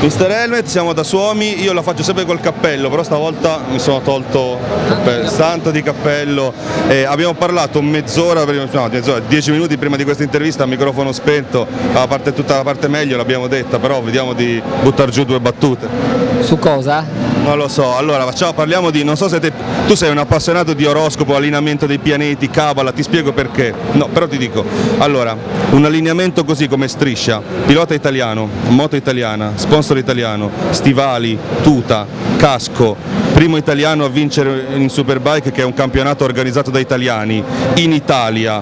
Mister Helmet, siamo da Suomi, io la faccio sempre col cappello, però stavolta mi sono tolto cappello, tanto di cappello. Eh, abbiamo parlato mezz'ora, no, mezz'ora, dieci minuti prima di questa intervista a microfono spento, la parte, tutta la parte meglio l'abbiamo detta, però vediamo di buttare giù due battute. Su cosa? Non lo so, allora facciamo, parliamo di, non so se te, tu sei un appassionato di oroscopo, allineamento dei pianeti, cabala, ti spiego perché. No, però ti dico, allora, un allineamento così come striscia, pilota italiano, moto italiana, sponsor italiano, stivali, tuta, casco, primo italiano a vincere in Superbike che è un campionato organizzato da italiani, in Italia,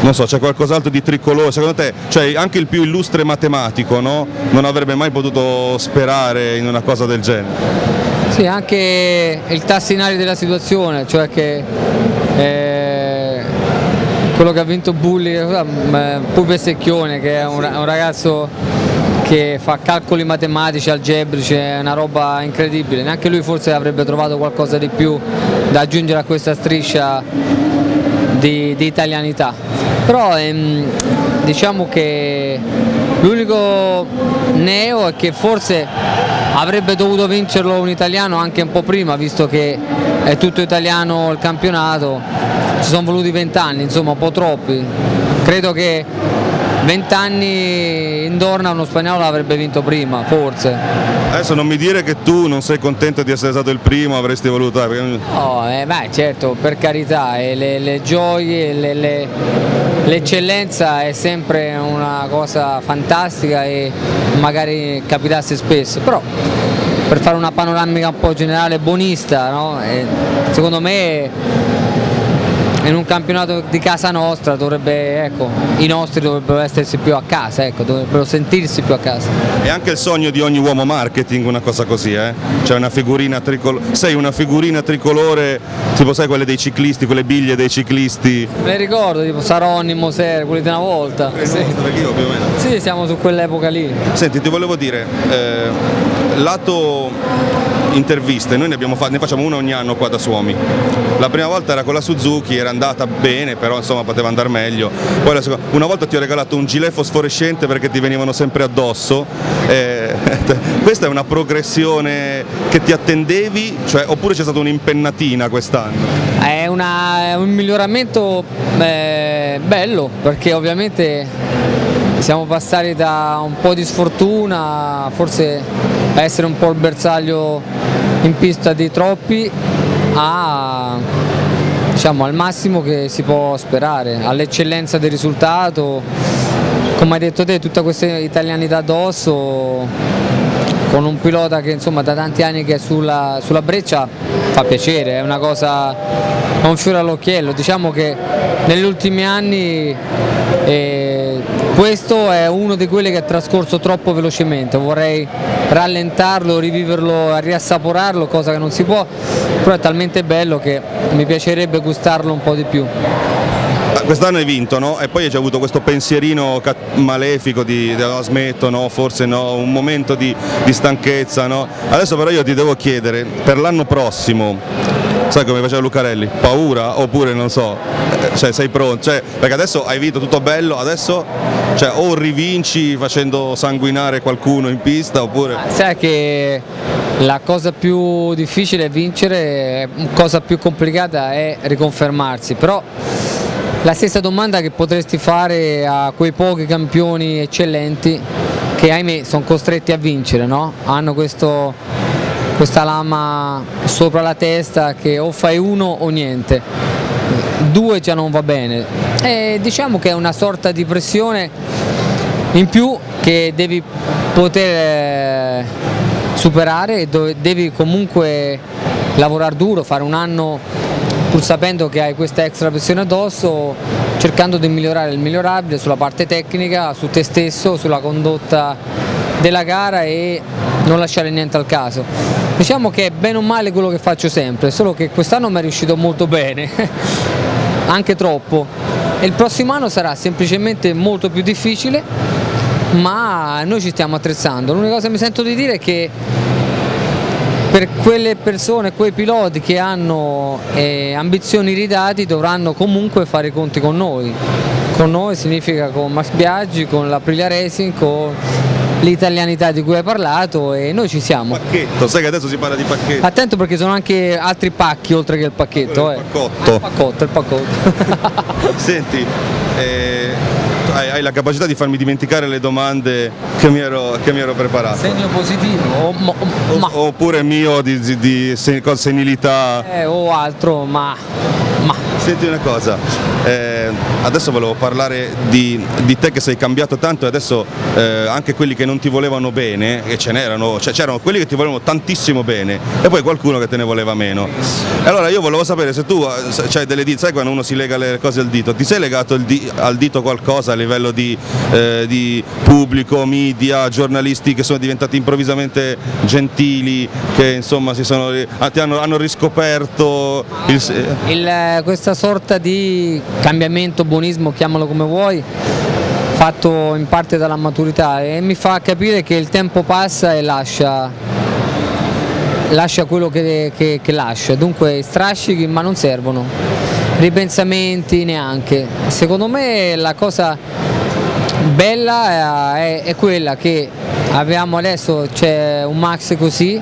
non so, c'è qualcos'altro di tricolore, secondo te, cioè anche il più illustre matematico no? non avrebbe mai potuto sperare in una cosa del genere? Sì, anche il tassinario della situazione, cioè che eh, quello che ha vinto Bulli, eh, Pupe Secchione, che è un, un ragazzo che fa calcoli matematici, algebrici, è una roba incredibile, neanche lui forse avrebbe trovato qualcosa di più da aggiungere a questa striscia di, di italianità. Però ehm, diciamo che l'unico neo è che forse avrebbe dovuto vincerlo un italiano anche un po' prima, visto che è tutto italiano il campionato, ci sono voluti vent'anni, insomma un po' troppi. Credo che vent'anni in Dorna uno spagnolo l'avrebbe vinto prima, forse. Adesso non mi dire che tu non sei contento di essere stato il primo, avresti voluto... Eh, no, eh, beh, certo, per carità, le, le, gioie, l'eccellenza è sempre una cosa fantastica e magari capitasse spesso, però per fare una panoramica un po' generale buonista, no? secondo me in un campionato di casa nostra dovrebbe, ecco, i nostri dovrebbero essersi più a casa, ecco, dovrebbero sentirsi più a casa. È anche il sogno di ogni uomo marketing una cosa così, eh? Cioè una figurina tricolore, sei una figurina tricolore, tipo sai quelle dei ciclisti, quelle biglie dei ciclisti? Me le ricordo, tipo Saronni, Moser, quelli di una volta. Sì. Io, più o meno. sì, siamo su quell'epoca lì. Senti, ti volevo dire, eh, lato interviste, noi ne, fatto, ne, facciamo una ogni anno qua da Suomi. La prima volta era con la Suzuki, era andata bene, però insomma poteva andare meglio. Poi una volta ti ho regalato un gilet fosforescente perché ti venivano sempre addosso. Eh, questa è una progressione che ti attendevi, cioè, oppure c'è stata un'impennatina quest'anno? È, una, un miglioramento eh, bello perché ovviamente siamo passati da un po' di sfortuna, forse a essere un po' il bersaglio in pista di troppi, a, diciamo, al massimo che si può sperare, all'eccellenza del risultato. Come hai detto te, tutta questa italianità addosso, con un pilota che insomma da tanti anni che è sulla, sulla breccia fa piacere, è una cosa, è un fiore all'occhiello, diciamo che negli ultimi anni eh, questo è uno di quelli che è trascorso troppo velocemente, vorrei rallentarlo, riviverlo, riassaporarlo, cosa che non si può, però è talmente bello che mi piacerebbe gustarlo un po' di più. Ah, quest'anno hai vinto no? e poi hai già avuto questo pensierino malefico di, di no, smetto, no, forse no, un momento di, di stanchezza. No? Adesso però io ti devo chiedere, per l'anno prossimo sai come faceva Lucarelli, paura? Oppure non so, eh, cioè sei pronto, cioè, perché adesso hai vinto tutto bello, adesso cioè, o rivinci facendo sanguinare qualcuno in pista oppure... Sai che la cosa più difficile è vincere, la cosa più complicata è riconfermarsi, però la stessa domanda che potresti fare a quei pochi campioni eccellenti che ahimè sono costretti a vincere, no? hanno questo questa lama sopra la testa che o fai uno o niente, due già non va bene. E diciamo che è una sorta di pressione in più che devi poter eh, superare e devi comunque lavorare duro, fare un anno pur sapendo che hai questa extra pressione addosso, cercando di migliorare il migliorabile sulla parte tecnica, su te stesso, sulla condotta della gara e non lasciare niente al caso. Diciamo che è bene o male quello che faccio sempre, solo che quest'anno mi è riuscito molto bene, anche troppo. E il prossimo anno sarà semplicemente molto più difficile, ma noi ci stiamo attrezzando. L'unica cosa che mi sento di dire è che per quelle persone, quei piloti che hanno eh, ambizioni ridati dovranno comunque fare i conti con noi. Con noi significa con Max Biaggi, con l'Aprilia Racing, con l'italianità di cui hai parlato e noi ci siamo. Pacchetto, sai che adesso si parla di pacchetto. Attento perché sono anche altri pacchi oltre che il pacchetto. Il eh. paccotto. Ah, il paccotto, il paccotto. Senti, eh, hai, la capacità di farmi dimenticare le domande che mi ero, che mi ero preparato. Segno positivo o, mo- ma- Oppure mio di, di, di senilità. eh, o altro, ma, ma Senti una cosa, eh, adesso volevo parlare di, di te che sei cambiato tanto e adesso eh, anche quelli che non ti volevano bene, e ce n'erano, cioè c'erano quelli che ti volevano tantissimo bene e poi qualcuno che te ne voleva meno. E allora io volevo sapere se tu hai delle dita, sai quando uno si lega le cose al dito, ti sei legato di- al dito qualcosa a livello di, eh, di pubblico, media, giornalisti che sono diventati improvvisamente gentili, che insomma sono, ah, hanno, hanno riscoperto il... il- questa sorta di cambiamento, buonismo, chiamalo come vuoi, fatto in parte dalla maturità. E mi fa capire che il tempo passa e lascia, lascia quello che, che- che lascia, dunque strascichi ma non servono, ripensamenti neanche. Secondo me la cosa bella è, è quella che abbiamo adesso, c'è un Max così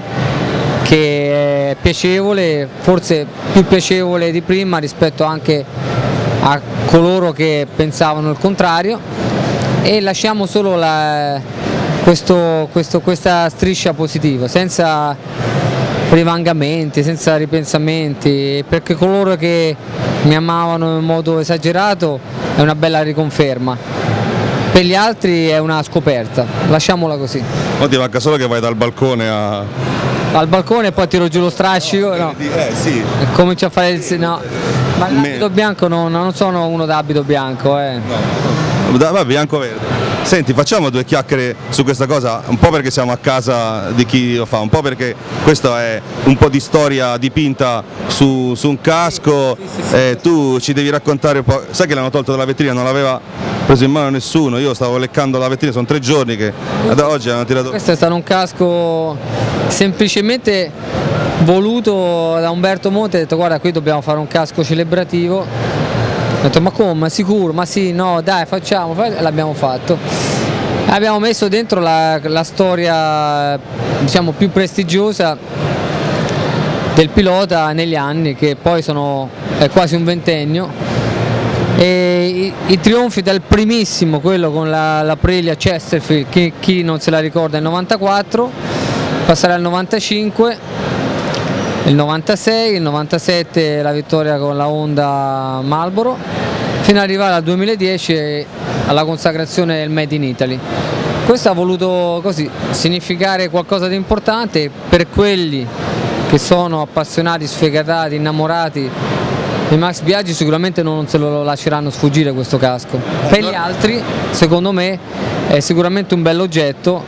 che è piacevole, forse più piacevole di prima rispetto anche a coloro che pensavano il contrario e lasciamo solo la- questo- questo- questa striscia positiva, senza rimangamenti, senza ripensamenti, perché coloro che mi amavano in modo esagerato è una bella riconferma, per gli altri è una scoperta, lasciamola così. No, ti manca solo che vai dal balcone a... Al balcone e poi tiro giù lo strascico, no. Eh sì, E Comincio a fare il... no. Ma l'abito bianco no, non sono uno d'abito bianco, eh. Da- va bianco verde. Senti, facciamo due chiacchiere su questa cosa, un po' perché siamo a casa di chi lo fa, un po' perché questa è un po' di storia dipinta su, su un casco, e tu ci devi raccontare un po'. Sai che l'hanno tolto dalla vetrina, non l'aveva preso in mano nessuno, io stavo leccando la vetrina, sono tre giorni che da oggi hanno tirato. Questo è stato un casco semplicemente voluto da Umberto Monte, ha detto guarda qui dobbiamo fare un casco celebrativo. Ho detto ma come? Sicuro? Ma sì, no, dai, facciamo, fa- l'abbiamo fatto. Abbiamo messo dentro la, la storia diciamo, più prestigiosa del pilota negli anni, che poi sono è quasi un ventennio. E i, i trionfi dal primissimo, quello con la, la Prelia Chesterfield, chi, chi non se la ricorda, il 94, passare al 95, il 96, il 97 la vittoria con la Honda Marlboro, fino ad arrivare al 2010 e alla consacrazione del Made in Italy. Questo ha voluto così significare qualcosa di importante per quelli che sono appassionati, sfegatati, innamorati di Max Biaggi sicuramente non se lo lasceranno sfuggire questo casco. Per gli altri, secondo me, è sicuramente un bell'oggetto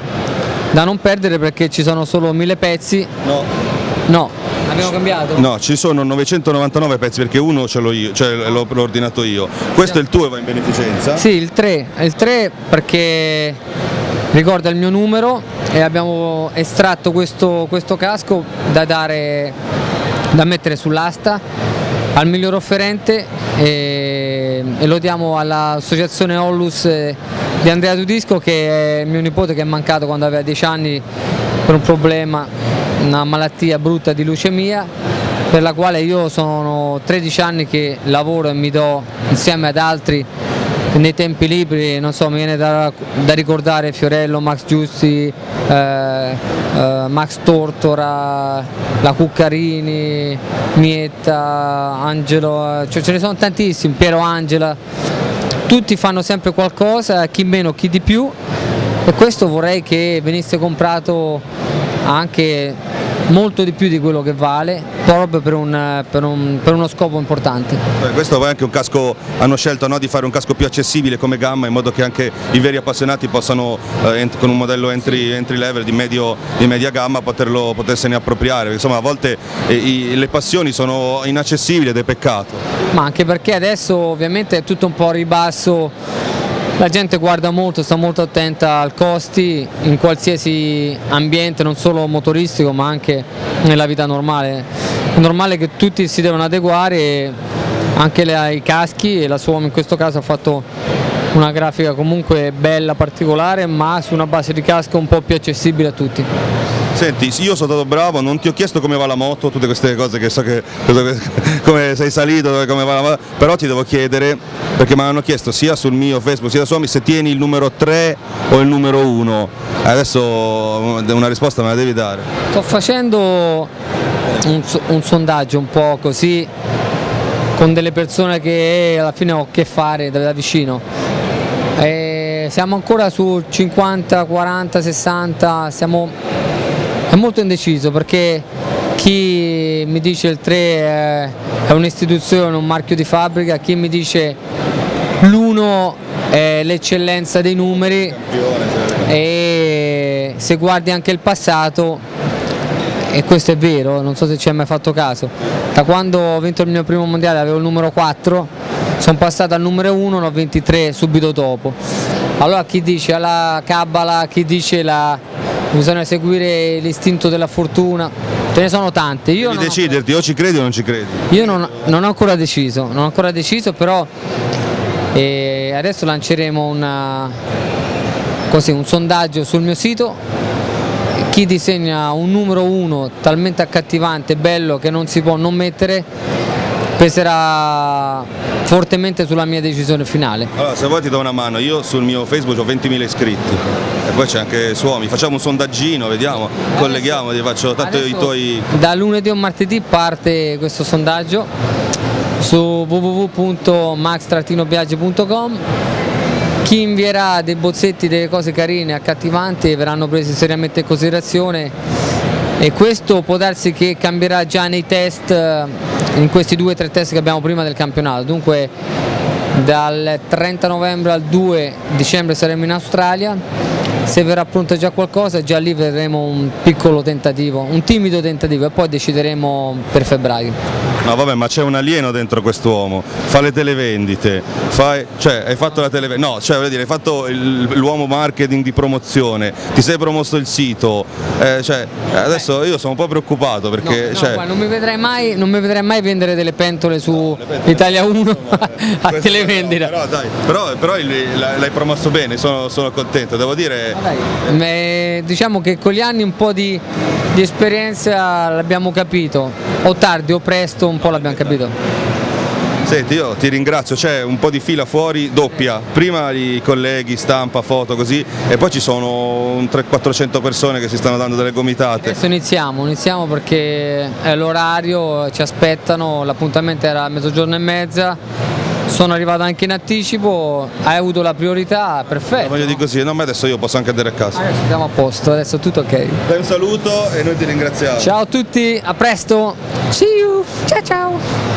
da non perdere perché ci sono solo mille pezzi. No. No, abbiamo cambiato? No, ci sono 999 pezzi perché uno ce l'ho io, cioè l'ho ordinato io. Questo è il tuo e va in beneficenza? Sì, il 3, il 3 perché ricorda il mio numero e abbiamo estratto questo, questo casco da, dare, da mettere sull'asta al miglior offerente e, e lo diamo all'associazione Ollus eh, di Andrea Dudisco che è mio nipote che è mancato quando aveva 10 anni per un problema, una malattia brutta di leucemia per la quale io sono 13 anni che lavoro e mi do insieme ad altri nei tempi liberi, non so, mi viene da, da ricordare Fiorello, Max Giusti, eh, eh, Max Tortora, la Cuccarini, Mietta, Angelo, cioè ce ne sono tantissimi, Piero Angela, tutti fanno sempre qualcosa, chi meno, chi di più. E questo vorrei che venisse comprato anche molto di più di quello che vale, proprio per, un- per un- per uno scopo importante. Beh, questo è anche un casco, hanno scelto no, di fare un casco più accessibile come gamma in modo che anche i veri appassionati possano eh, con un modello entry, entry level di, medio- di media gamma poterlo, potersene appropriare. Insomma a volte eh, i- le passioni sono inaccessibili ed è peccato. Ma anche perché adesso ovviamente è tutto un po' ribasso, la gente guarda molto, sta molto attenta ai costi in qualsiasi ambiente, non solo motoristico ma anche nella vita normale. È normale che tutti si devono adeguare, anche le- i caschi e la Suomi in questo caso ha fatto una grafica comunque bella, particolare, ma su una base di casco un po' più accessibile a tutti. Senti, io sono stato bravo, non ti ho chiesto come va la moto, tutte queste cose che so che come sei salito, come va la moto, però ti devo chiedere, perché mi hanno chiesto sia sul mio Facebook sia da Suomi se tieni il numero 3 o il numero 1. Adesso una risposta me la devi dare. Sto facendo un, un sondaggio un po' così con delle persone che alla fine ho a che fare da vicino. E siamo ancora su 50, 40, 60, siamo è molto indeciso perché chi mi dice il 3 è un'istituzione, un marchio di fabbrica, chi mi dice l'1 è l'eccellenza dei numeri e se guardi anche il passato e questo è vero, non so se ci hai mai fatto caso, da quando ho vinto il mio primo mondiale avevo il numero 4, sono passato al numero 1, ne ho 23 subito dopo. Allora chi dice la cabala, chi dice la, bisogna seguire l'istinto della fortuna, ce ne sono tante. Io Devi deciderti, o ci credi o non ci credi. Io non, non, ho ancora deciso, non ho ancora deciso, però eh, adesso lanceremo una, così, un sondaggio sul mio sito. Chi disegna un numero 1 talmente accattivante, bello che non si può non mettere, peserà fortemente sulla mia decisione finale. Allora, se vuoi ti do una mano, io sul mio Facebook ho 20.000 iscritti e poi c'è anche Suomi, facciamo un sondaggino, vediamo, colleghiamo, ti faccio tanto i tuoi... Da lunedì o martedì parte questo sondaggio su www.max-viaggi.com chi invierà dei bozzetti, delle cose carine, accattivanti verranno presi seriamente in considerazione. E questo può darsi che cambierà già nei test in questi due o tre test che abbiamo prima del campionato, dunque dal 30 novembre al 2 dicembre saremo in Australia, se verrà pronto già qualcosa già lì vedremo un piccolo tentativo, un timido tentativo e poi decideremo per febbraio. No vabbè ma c'è un alieno dentro quest'uomo, fa le televendite, fai, cioè hai fatto la televendita, no, cioè voglio dire, hai fatto l'uomo marketing di promozione, ti sei promosso il sito, eh, cioè, adesso io sono un po' preoccupato perché... No, cioè... no, non, mi vedrai mai, non mi vedrai mai vendere delle pentole su no, pentole Italia 1 a televendita. però dai, però, però l'hai promosso bene, sono, sono, contento, devo dire... Dai, diciamo che con gli anni un po' di, di esperienza l'abbiamo capito, o tardi o presto un po' l'abbiamo capito. Senti, io ti ringrazio, c'è un po' di fila fuori doppia, prima i colleghi, stampa, foto così e poi ci sono 300-400 persone che si stanno dando delle gomitate. Adesso iniziamo, iniziamo perché è l'orario, ci aspettano, l'appuntamento era a mezzogiorno e mezza, sono arrivato anche in anticipo, hai avuto la priorità, perfetto. Voglio dire così, no, ma adesso io posso anche andare a casa. Adesso siamo a posto, adesso è tutto ok. Dai un saluto e noi ti ringraziamo. Ciao a tutti, a presto. See you, ciao ciao.